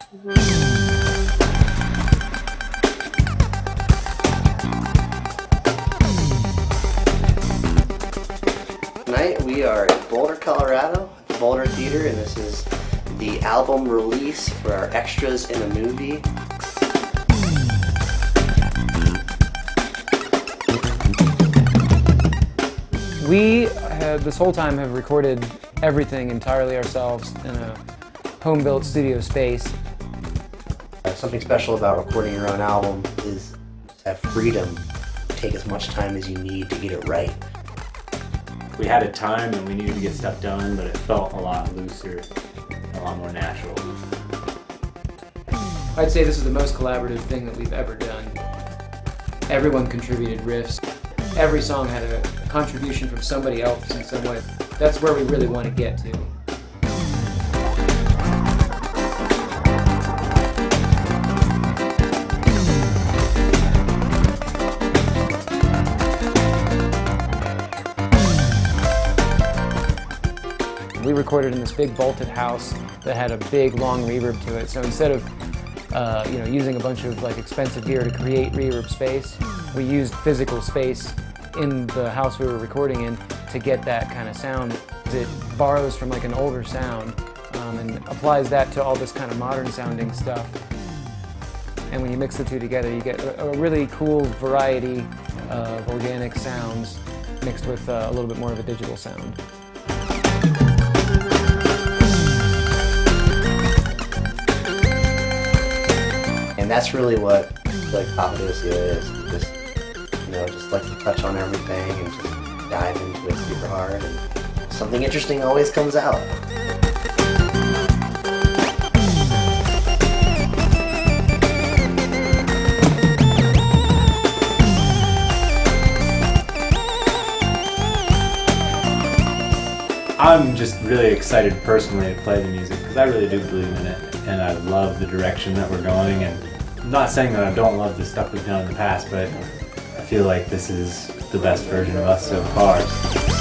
Mm-hmm. Tonight we are in Boulder, Colorado, at the Boulder Theater, and this is the album release for our extras in a movie. We have, this whole time have recorded everything entirely ourselves in a home-built studio space. Uh, something special about recording your own album is to have freedom. Take as much time as you need to get it right. We had a time and we needed to get stuff done, but it felt a lot looser, a lot more natural. I'd say this is the most collaborative thing that we've ever done. Everyone contributed riffs. Every song had a contribution from somebody else in some way. That's where we really want to get to. We recorded in this big vaulted house that had a big long reverb to it. So instead of uh, you know using a bunch of like expensive gear to create reverb space, we used physical space in the house we were recording in to get that kind of sound. It borrows from like an older sound um, and applies that to all this kind of modern sounding stuff. And when you mix the two together, you get a, really cool variety of organic sounds mixed with uh, a little bit more of a digital sound. That's really what like Papadosio is. Just you know, just like to touch on everything and just dive into it super hard and something interesting always comes out. I'm just really excited personally to play the music because I really do believe in it and I love the direction that we're going and I'm not saying that I don't love the stuff we've done in the past but I feel like this is the best version of us so far.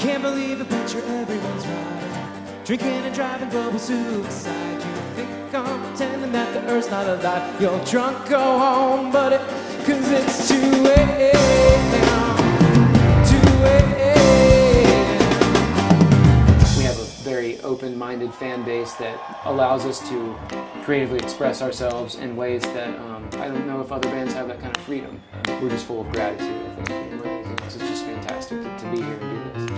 Can't believe a picture everyone's right. Drinking and driving, global suicide. You think I'm pretending that the earth's not alive. You're drunk, go home, but it, cause it's too late. We have a very open-minded fan base that allows us to creatively express ourselves in ways that um, I don't know if other bands have that kind of freedom. We're just full of gratitude, I think. It's just fantastic to, to be here and do this.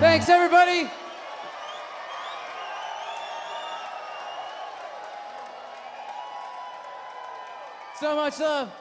Thanks, everybody. So much love.